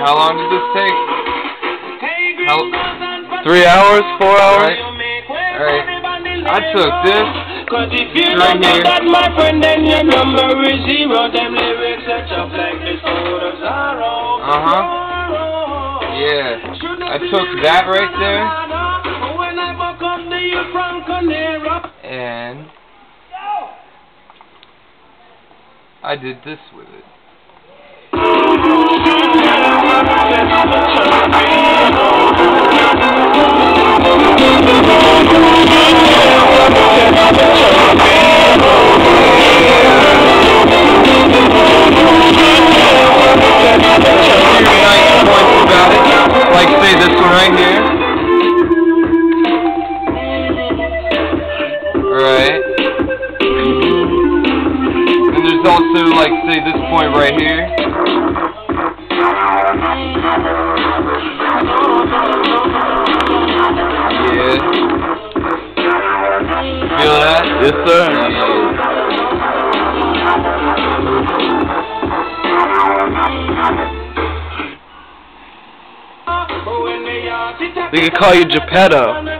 How long did this take? How, Three hours, four hours. Alright. I took this. Cause if you Right don't know here. that, my friend, then your number is zero. Them lyrics are tough like the sword of sorrow. Uh-huh. Yeah. I took that right there. When I buck up the youth from Conero. And I did this with it. Alright. And there's also like say this point right here. Yeah. Feel that? Yes, sir. When They could call you Geppetto.